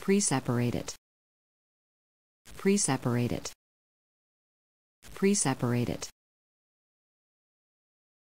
Pre-separate it. Pre-separate it. Pre-separate it.